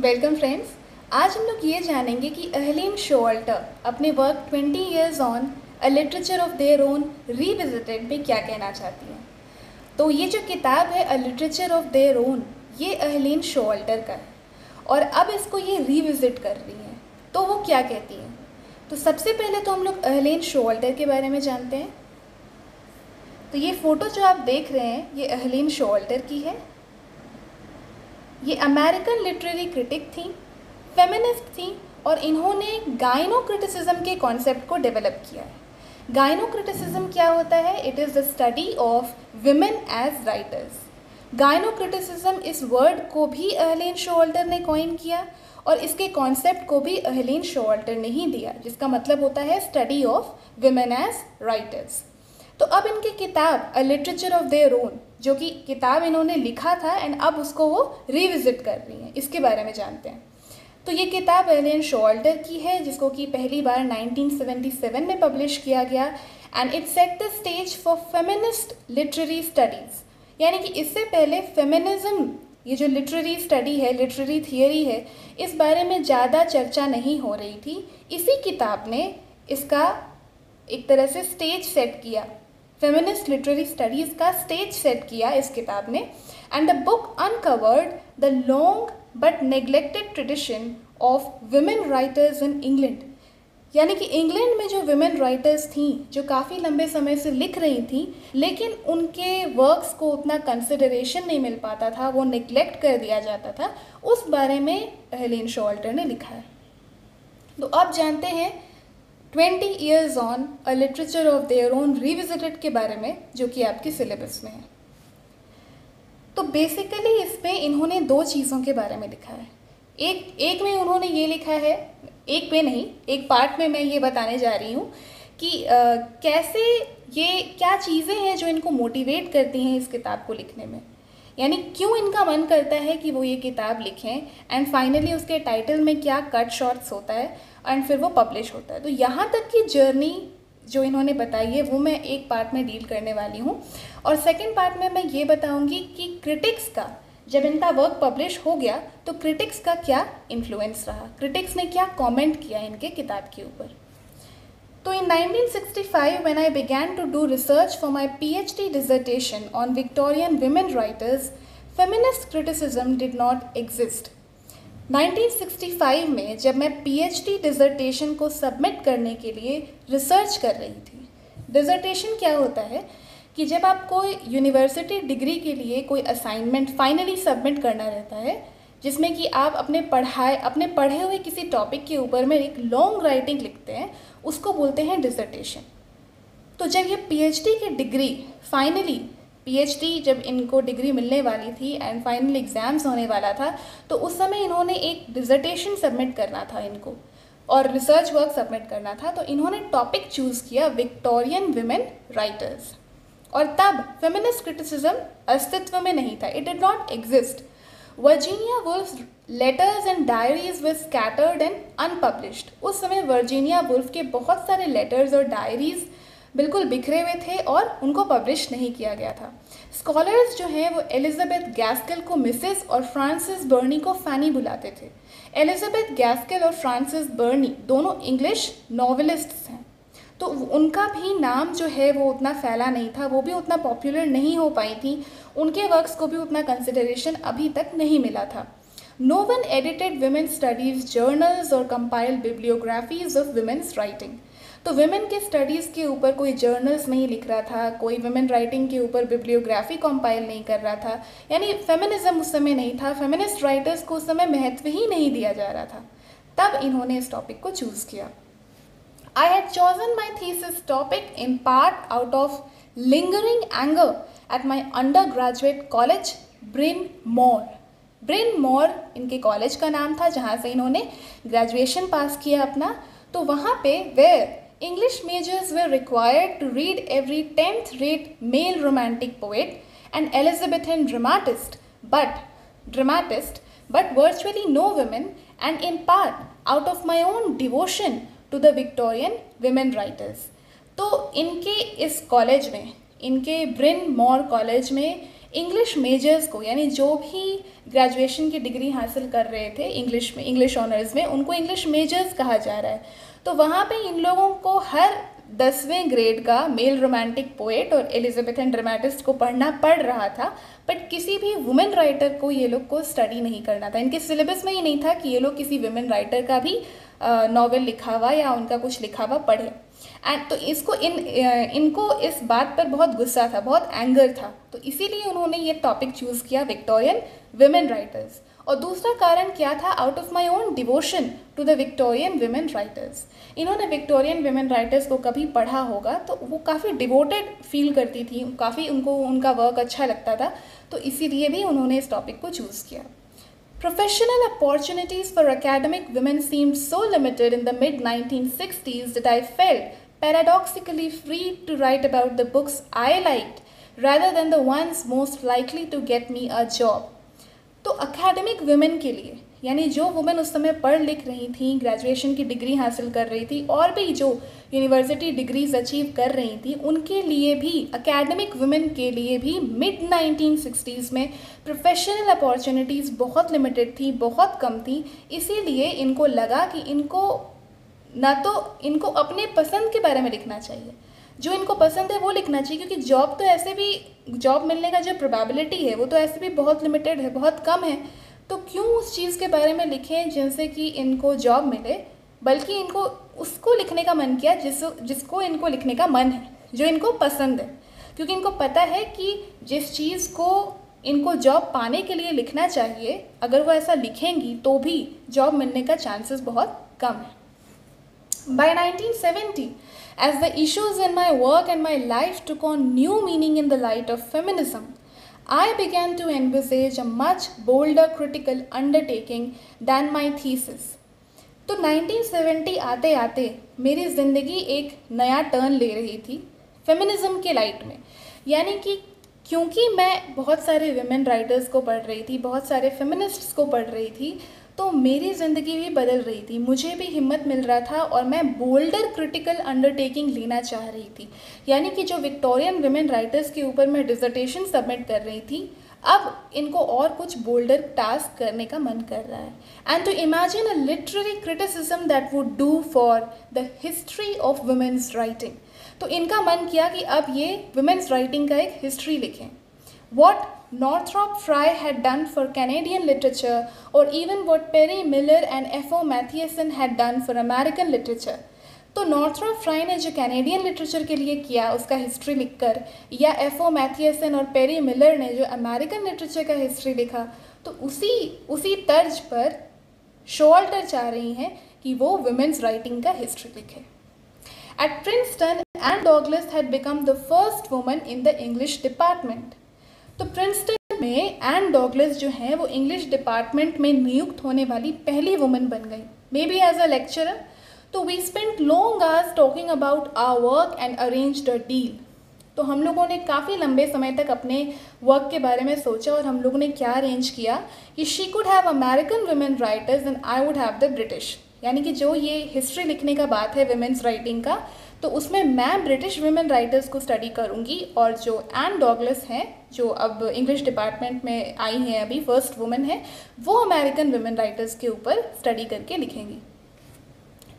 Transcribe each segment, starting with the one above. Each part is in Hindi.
वेलकम फ्रेंड्स आज हम लोग ये जानेंगे कि अहलीन शोल्टर अपने work 20 years on a literature of their own revisited में क्या कहना चाहती हैं। तो ये जो किताब है a literature of their own ये अहलीन शोअल्टर का है। और अब इसको ये रीविज़िट कर रही हैं। तो वो क्या कहती हैं? तो सबसे पहले तो हम लोग अहलीन शोल्टर के बारे में जानते हैं। तो ये फ़ोटो जो आप देख रहे हैं, ये अहलीन शोअल्टर की है। ये अमेरिकन लिटरेरी क्रिटिक थी फेमिनिस्ट थी और इन्होंने गाइनो क्रिटिसिज्म के कॉन्सेप्ट को डेवलप किया है। गाइनो क्रिटिसिज्म क्या होता है? It is the study of women as writers gynocriticism इस वर्ड को भी अहलीन शोल्टर ने कॉइन किया और इसके कॉन्सेप्ट को भी अहलीन शोल्टर ने ही दिया, जिसका मतलब होता है study of women as writers तो अब इनकी किताब a literature of their own जो कि किताब इन्होंने लिखा था एंड अब उसको वो रिविज़िट कर रही हैं। इसके बारे में जानते हैं। तो ये किताब एलियन शोल्टर की है, जिसको कि पहली बार 1977 में पब्लिश किया गया। And it set the stage for feminist literary studies यानी कि इससे पहले फेमिनिज्म ये जो लिटरेरी स्टडी है लिटरेरी थियोरी है, इस बारे में ज़्यादा चर्चा नहीं हो रही थी। इसी किताब ने इसका एक तरह से स्टेज सेट किया। फेमिनिस्ट लिटरेरी स्टडीज़ का स्टेज सेट किया इस किताब ने। And the book uncovered the long but neglected tradition of women writers in England यानी कि इंग्लैंड में जो विमेन राइटर्स थीं, जो काफ़ी लंबे समय से लिख रही थीं, लेकिन उनके वर्क्स को उतना कंसिडरेशन नहीं मिल पाता था, वो निगलेक्ट कर दिया जाता था, उस बारे में हेलेन शोल्टर ने लिखा है। तो अब जानते हैं twenty years on a literature of their own revisited के बारे में जो कि आपके सिलेबस में है। तो बेसिकली इसमें इन्होंने दो चीज़ों के बारे में लिखा है। एक एक में उन्होंने ये लिखा है एक में नहीं एक पार्ट में मैं ये बताने जा रही हूँ कि आ, कैसे ये क्या चीज़ें हैं जो इनको मोटिवेट करती हैं इस किताब को लिखने में? यानी क्यों इनका मन करता है कि वो ये किताब लिखें? एंड फाइनली उसके टाइटल में क्या कट शॉर्ट्स होता है? एंड फिर वो पब्लिश होता है। तो यहाँ तक की जर्नी जो इन्होंने बताई है, वो मैं एक पार्ट में डील करने वाली हूँ। और सेकेंड पार्ट में मैं ये बताऊँगी कि क्रिटिक्स का, जब इनका वर्क पब्लिश हो गया तो क्रिटिक्स का क्या इन्फ्लुएंस रहा? क्रिटिक्स ने क्या कमेंट किया इनके किताब के ऊपर? तो in 1965 when I began to do research for my PhD dissertation on Victorian women writers feminist criticism did not exist 1965 में जब मैं पीएचडी डिसर्टेशन को सबमिट करने के लिए रिसर्च कर रही थी डिसर्टेशन क्या होता है कि जब आप कोई यूनिवर्सिटी डिग्री के लिए कोई असाइनमेंट फाइनली सबमिट करना रहता है जिसमें कि आप अपने पढ़ाए अपने पढ़े हुए किसी टॉपिक के ऊपर में एक लॉन्ग राइटिंग लिखते हैं, उसको बोलते हैं डिज़र्टेशन तो जब ये पीएचडी की डिग्री फाइनली पीएचडी जब इनको डिग्री मिलने वाली थी एंड फाइनल एग्ज़ाम्स होने वाला था तो उस समय इन्होंने एक डिज़र्टेशन सबमिट करना था इनको और रिसर्च वर्क सबमिट करना था तो इन्होंने टॉपिक चूज़ किया विक्टोरियन विमेन राइटर्स और तब फेमिनिस्ट क्रिटिसिज्म अस्तित्व में नहीं था. It did not exist Virginia Woolf letters and diaries were scattered and unpublished उस समय वर्जीनिया वुल्फ के बहुत सारे लेटर्स और डायरीज़ बिल्कुल बिखरे हुए थे और उनको पब्लिश नहीं किया गया था। स्कॉलर्स जो हैं वो एलिजाबेथ गैस्केल को मिसेस और फ्रांसिस बर्नी को फैनी बुलाते थे। एलिजाबेथ गैस्केल और फ्रांसिस बर्नी दोनों इंग्लिश नॉवलिस्ट्स हैं। तो उनका भी नाम जो है वो उतना फैला नहीं था, वो भी उतना पॉपुलर नहीं हो पाई थी। उनके वर्क्स को भी उतना कंसिडरेशन अभी तक नहीं मिला था। No one edited women studies journals और compiled bibliographies of women's writing तो वेमेन के स्टडीज़ के ऊपर कोई जर्नल्स नहीं लिख रहा था, कोई वेमेन राइटिंग के ऊपर बिब्लियोग्राफी कंपाइल नहीं कर रहा था। यानी फेमिनिज्म उस समय नहीं था फेमिनिस्ट राइटर्स को उस समय महत्व ही नहीं दिया जा रहा था। तब इन्होंने इस टॉपिक को चूज़ किया। I had chosen my thesis topic in part out of anger at my undergraduate college Bryn Mawr Bryn Mawr इनके कॉलेज का नाम था जहाँ से इन्होंने ग्रेजुएशन पास किया अपना तो वहाँ पे where English majors were required to read every 10th rate male romantic poet and Elizabethan dramatist, but dramatist, but virtually no women, and in part out of my own devotion to the Victorian women writers. तो इनके इस कॉलेज में, इनके ब्रिन मॉर कॉलेज में इंग्लिश मेजर्स को, यानी जो भी ग्रेजुएशन की डिग्री हासिल कर रहे थे इंग्लिश में इंग्लिश ऑनर्स में, उनको इंग्लिश मेजर्स कहा जा रहा है। तो वहाँ पे इन लोगों को हर दसवें ग्रेड का मेल रोमांटिक पोएट और एलिजाबेथन ड्रामेटिस्ट को पढ़ना पड़ रहा था बट किसी भी वुमेन राइटर को ये लोग को स्टडी नहीं करना था। इनके सिलेबस में ही नहीं था कि ये लोग किसी वुमेन राइटर का भी नॉवेल लिखा हुआ या उनका कुछ लिखा हुआ पढ़े। एंड तो इसको इन इनको इस बात पर बहुत गुस्सा था, बहुत एंगर था। तो इसीलिए उन्होंने ये टॉपिक चूज़ किया विक्टोरियन वुमेन राइटर्स और दूसरा कारण क्या था? Out of my own devotion to the Victorian women writers इन्होंने विक्टोरियन वुमेन राइटर्स को कभी पढ़ा होगा तो वो काफ़ी डिवोटेड फील करती थी, काफ़ी उनको, उनका वर्क अच्छा लगता था। तो इसीलिए भी उन्होंने इस टॉपिक को चूज़ किया। Professional opportunities for academic women seemed so limited in the mid 1960s that I felt paradoxically free to write about the books I liked rather than the ones most likely to get me a job. तो अकेडमिक वुमेन के लिए यानी जो वुमेन उस समय पढ़ लिख रही थी ग्रेजुएशन की डिग्री हासिल कर रही थी और भी जो यूनिवर्सिटी डिग्रीज अचीव कर रही थी, उनके लिए भी अकेडमिक वुमेन के लिए भी मिड नाइनटीन सिक्सटीज़ में प्रोफेशनल अपॉर्चुनिटीज़ बहुत लिमिटेड थी, बहुत कम थी। इसीलिए इनको लगा कि इनको ना तो इनको अपने पसंद के बारे में लिखना चाहिए। जो इनको पसंद है वो लिखना चाहिए, क्योंकि जॉब तो ऐसे भी जॉब मिलने का जो प्रोबेबिलिटी है, वो तो ऐसे भी बहुत लिमिटेड है, बहुत कम है। तो क्यों उस चीज़ के बारे में लिखें जिनसे कि इनको जॉब मिले बल्कि इनको उसको लिखने का मन किया जिस जिसको इनको लिखने का मन है जो इनको पसंद है। क्योंकि इनको पता है कि जिस चीज़ को इनको जॉब पाने के लिए लिखना चाहिए अगर वो ऐसा लिखेंगी तो भी जॉब मिलने का चांसेस बहुत कम है। By 1970 As the issues in my work and my life took on new meaning in the light of feminism, I began to envisage a much bolder critical undertaking than my thesis. तो 1970 आते आते मेरी ज़िंदगी एक नया टर्न ले रही थी फेमिनिज़म के लाइट में यानी कि क्योंकि मैं बहुत सारे वुमेन राइटर्स को पढ़ रही थी, बहुत सारे फेमिनिस्ट्स को पढ़ रही थी तो मेरी ज़िंदगी भी बदल रही थी। मुझे भी हिम्मत मिल रहा था और मैं बोल्डर क्रिटिकल अंडरटेकिंग लेना चाह रही थी। यानी कि जो विक्टोरियन वुमेन राइटर्स के ऊपर मैं डिजर्टेशन सबमिट कर रही थी, अब इनको और कुछ बोल्डर टास्क करने का मन कर रहा है। And to imagine a literary criticism that would do for the history of women's writing तो इनका मन किया कि अब ये वुमेन्स राइटिंग का एक हिस्ट्री लिखें। What Northrop Frye had done for Canadian literature और even what Perry Miller and F O Matthiessen had done for American literature तो नॉर्थरॉप फ्राई ने जो कैनेडियन लिटरेचर के लिए किया, उसका हिस्ट्री लिखकर, या एफ़ ओ मैथियसन और पेरी मिलर ने जो अमेरिकन लिटरेचर का हिस्ट्री लिखा तो उसी उसी तर्ज पर शोल्टर चाह रही हैं कि वो वुमेंस राइटिंग का हिस्ट्री लिखे। At Princeton and Douglas had become the first woman in the English department तो प्रिंसटन में एन डॉगलस जो हैं, वो इंग्लिश डिपार्टमेंट में नियुक्त होने वाली पहली वुमेन बन गई। Maybe as a lecturer तो we spend long hours talking about our work and arrange a deal तो हम लोगों ने काफ़ी लंबे समय तक अपने वर्क के बारे में सोचा और हम लोगों ने क्या अरेंज किया कि she could have American women writers and I would have the British यानी कि जो ये हिस्ट्री लिखने का बात है वुमेन्स राइटिंग का तो उसमें मैं ब्रिटिश वुमेन राइटर्स को स्टडी करूँगी और जो एन डॉगलस हैं, जो अब इंग्लिश डिपार्टमेंट में आई हैं अभी फ़र्स्ट वुमेन है, वो अमेरिकन वुमेन राइटर्स के ऊपर स्टडी करके लिखेंगी।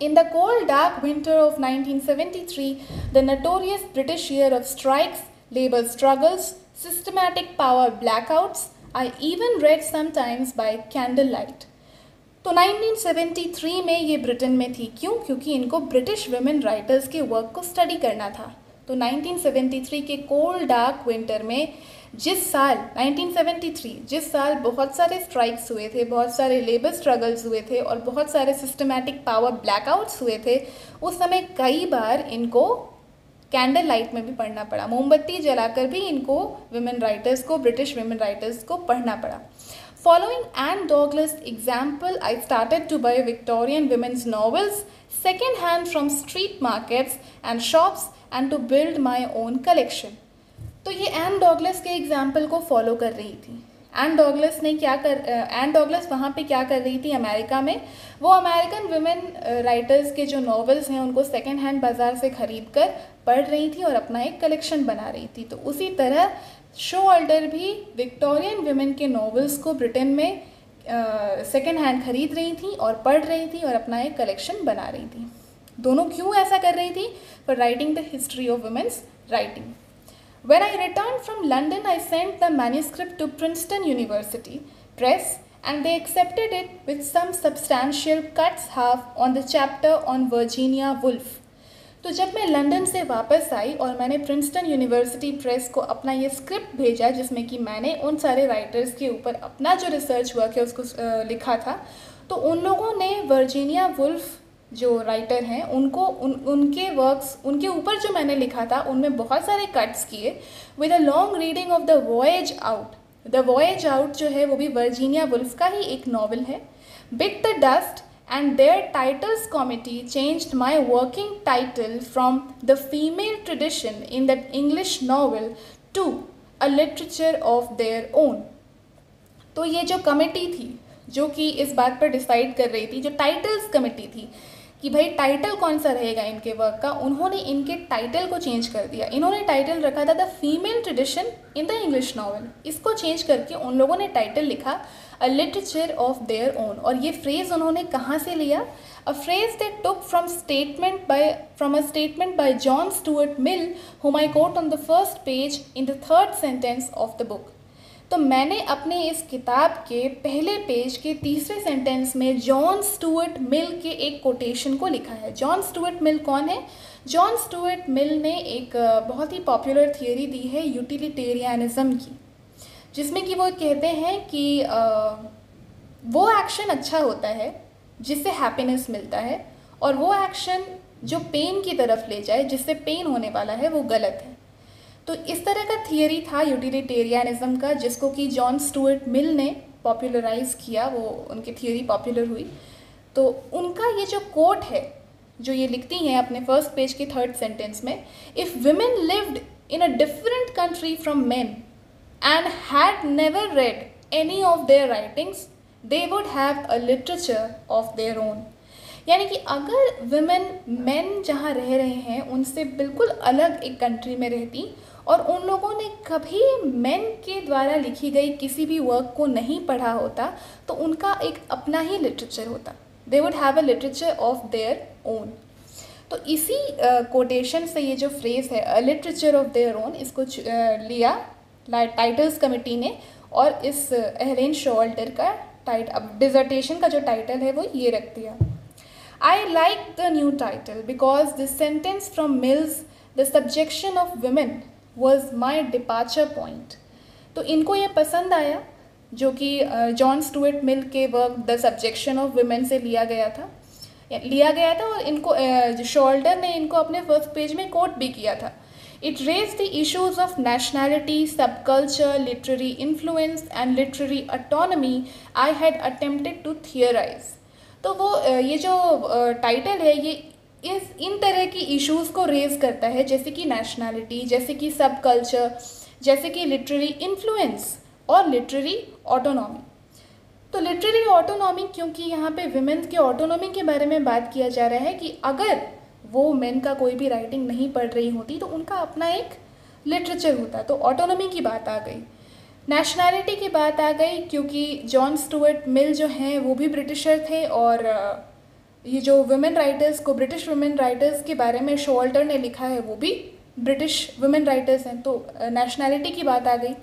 In the cold dark winter of 1973 the notorious British year of strikes labour struggles systematic power blackouts I even read sometimes by candle light तो 1973 में ये ब्रिटेन में थी। क्यों? क्योंकि इनको ब्रिटिश वेमेन राइटर्स के वर्क को स्टडी करना था। तो 1973 के कोल्ड डार्क विंटर में जिस साल 1973 जिस साल बहुत सारे स्ट्राइक्स हुए थे, बहुत सारे लेबर स्ट्रगल्स हुए थे और बहुत सारे सिस्टमैटिक पावर ब्लैकआउट्स हुए थे, उस समय कई बार इनको कैंडल लाइट में भी पढ़ना पड़ा। मोमबत्ती जलाकर भी इनको वुमेन राइटर्स को, ब्रिटिश वुमेन राइटर्स को पढ़ना पड़ा। Following Anne Douglas' example, I started to buy Victorian women's novels second hand from street markets and shops and to build my own collection. तो ये एन डॉगलस के एग्ज़ाम्पल को फॉलो कर रही थी। एन डॉगलस ने क्या कर एन डॉगलस वहाँ पे क्या कर रही थी अमेरिका में? वो अमेरिकन वुमेन राइटर्स के जो नॉवेल्स हैं उनको सेकेंड हैंड बाज़ार से ख़रीद कर पढ़ रही थी और अपना एक कलेक्शन बना रही थी। तो उसी तरह शो अल्डर भी विक्टोरियन वुमेन के नॉवेल्स को ब्रिटेन में सेकेंड हैंड खरीद रही थी और पढ़ रही थी और अपना एक कलेक्शन बना रही थी। दोनों क्यों ऐसा कर रही थी? For writing the history of women's writing when I return from London I sent the manuscript to Princeton University Press and they accepted it with some substantial cuts half on the chapter on Virginia Woolf तो जब मैं लंदन से वापस आई और मैंने प्रिंसटन यूनिवर्सिटी प्रेस को अपना ये स्क्रिप्ट भेजा, जिसमें कि मैंने उन सारे राइटर्स के ऊपर अपना जो रिसर्च वर्क है उसको लिखा था तो उन लोगों ने वर्जीनिया वुल्फ जो राइटर हैं, उनको, उन, उनके वर्क्स उनके ऊपर जो मैंने लिखा था, उनमें बहुत सारे कट्स किए with a long reading of the voyage out the voyage out जो है, वो भी वर्जीनिया वुल्फ का ही एक नावल है. Bit the dust and their titles committee changed my working title from the female tradition in the English novel to a literature of their own तो ये जो कमेटी थी जो कि इस बात पर डिसाइड कर रही थी जो टाइटल्स कमेटी थी कि भाई टाइटल कौन सा रहेगा इनके वर्क का? उन्होंने इनके टाइटल को चेंज कर दिया। इन्होंने टाइटल रखा था the female tradition in the English novel इसको चेंज करके उन लोगों ने टाइटल लिखा a literature of their own और ये फ्रेज़ उन्होंने कहाँ से लिया? A phrase they took from statement by from a statement by John Stuart Mill whom I quote on the first page in the third sentence of the book तो मैंने अपने इस किताब के पहले पेज के तीसरे सेंटेंस में जॉन स्टूअर्ट मिल के एक कोटेशन को लिखा है। जॉन स्टूअर्ट मिल कौन है? जॉन स्टूअर्ट मिल ने एक बहुत ही पॉपुलर थियोरी दी है यूटिलिटेरियनिज़म की, जिसमें कि वो कहते हैं कि वो एक्शन अच्छा होता है, जिससे हैप्पीनेस मिलता है, और वो एक्शन जो पेन की तरफ़ ले जाए, जिससे पेन होने वाला है, वो गलत है। तो इस तरह का थियरी था यूटिलिटेरियनिज्म का, जिसको कि जॉन स्टूअर्ट मिल ने पॉपुलराइज किया, वो उनकी थियोरी पॉपुलर हुई। तो उनका ये जो कोट है, जो ये लिखती हैं अपने फ़र्स्ट पेज के थर्ड सेंटेंस में if women lived in a different country from man and had never read any of their writings they would have a literature of their own यानी कि अगर वुमेन मैन जहाँ रह रहे हैं, उनसे बिल्कुल अलग एक कंट्री में रहती और उन लोगों ने कभी मेन के द्वारा लिखी गई किसी भी वर्क को नहीं पढ़ा होता तो उनका एक अपना ही लिटरेचर होता। They would have a literature of their own तो इसी कोटेशन uh, से ये जो फ्रेज़ है लिटरेचर ऑफ़ देयर ओन इसको uh, लिया टाइटल्स कमेटी ने और इस एहलेन शोल्टर का टाइट अब डिजर्टेशन का जो टाइटल है वो ये रख दिया। I like the new title because this sentence from Mill's the subjection of women was my departure point तो इनको ये पसंद आया, जो कि जॉन स्टूअर्ट मिल के work the subjection of women से लिया गया था। लिया गया था और इनको शोल्डर ने इनको अपने फ़र्स्ट पेज में कोट भी किया था। It raise the issues of nationality subculture literary influence and literary autonomy I had attempted to theorize तो वो ये जो टाइटल है, ये इस, इन तरह की इश्यूज़ को रेज़ करता है, जैसे कि नेशनैलिटी जैसे कि सब कल्चर जैसे कि लिटरेरी इन्फ्लुएंस और लिटरेरी ऑटोनॉमी तो लिटरेरी ऑटोनॉमी क्योंकि यहाँ पे वुमेन्स के ऑटोनॉमी के बारे में बात किया जा रहा है कि अगर वो मेन का कोई भी राइटिंग नहीं पढ़ रही होती तो उनका अपना एक लिटरेचर होता. तो ऑटोनॉमी की बात आ गई. नेशनैलिटी की बात आ गई क्योंकि जॉन स्टूअर्ट मिल जो हैं, वो भी ब्रिटिशर थे और ये जो वुमेन राइटर्स को ब्रिटिश वुमेन राइटर्स के बारे में शोल्टर ने लिखा है, वो भी ब्रिटिश वुमेन राइटर्स हैं। तो नेशनैलिटी की बात आ गई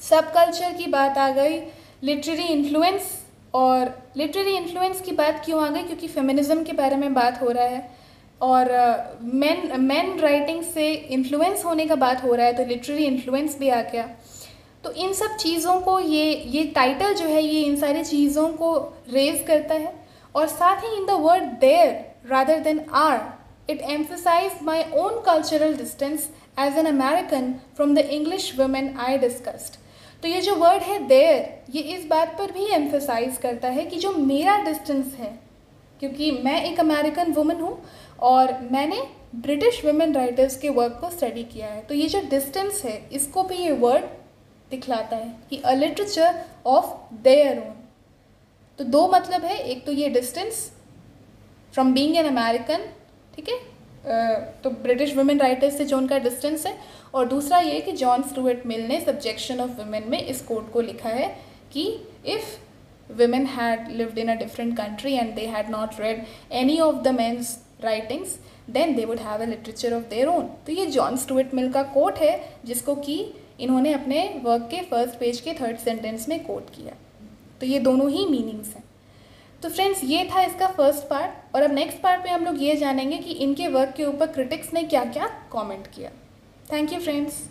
सब कल्चर की बात आ गई लिटरेरी इन्फ्लुएंस और लिटरेरी इन्फ्लुएंस की बात क्यों आ गई? क्योंकि फेमिनिज़म के बारे में बात हो रहा है और मैन मैन राइटिंग से इन्फ्लुएंस होने का बात हो रहा है तो लिटरेरी इन्फ्लुएंस भी आ गया। तो इन सब चीज़ों को ये ये टाइटल जो है, ये इन सारी चीज़ों को रेज करता है। और साथ ही in the word their rather than our it emphasize my own cultural distance as an American from the English women I discussed तो ये जो वर्ड है देयर ये इस बात पर भी एम्फोसाइज करता है कि जो मेरा डिस्टेंस है, क्योंकि मैं एक अमेरिकन वुमेन हूँ और मैंने ब्रिटिश वुमेन राइटर्स के वर्क को स्टडी किया है। तो ये जो डिस्टेंस है, इसको भी ये वर्ड दिखलाता है कि a literature of their own तो दो मतलब है, एक तो ये distance from being an American ठीक है? तो ब्रिटिश वुमेन राइटर्स से जो उनका डिस्टेंस है, और दूसरा ये कि जॉन स्टूअर्ट मिल ने सब्जेक्शन ऑफ़ वुमेन में इस कोड को लिखा है कि if women had lived in a different country and they had not read any of the men's writings, then they would have a literature of their own. तो ये जॉन स्टूअर्ट मिल का कोट है, जिसको कि इन्होंने अपने वर्क के फ़र्स्ट पेज के थर्ड सेंटेंस में कोट किया। तो ये दोनों ही मीनिंग्स हैं। तो फ्रेंड्स ये था इसका फ़र्स्ट पार्ट और अब नेक्स्ट पार्ट में हम लोग ये जानेंगे कि इनके वर्क के ऊपर क्रिटिक्स ने क्या क्या कमेंट किया। Thank you friends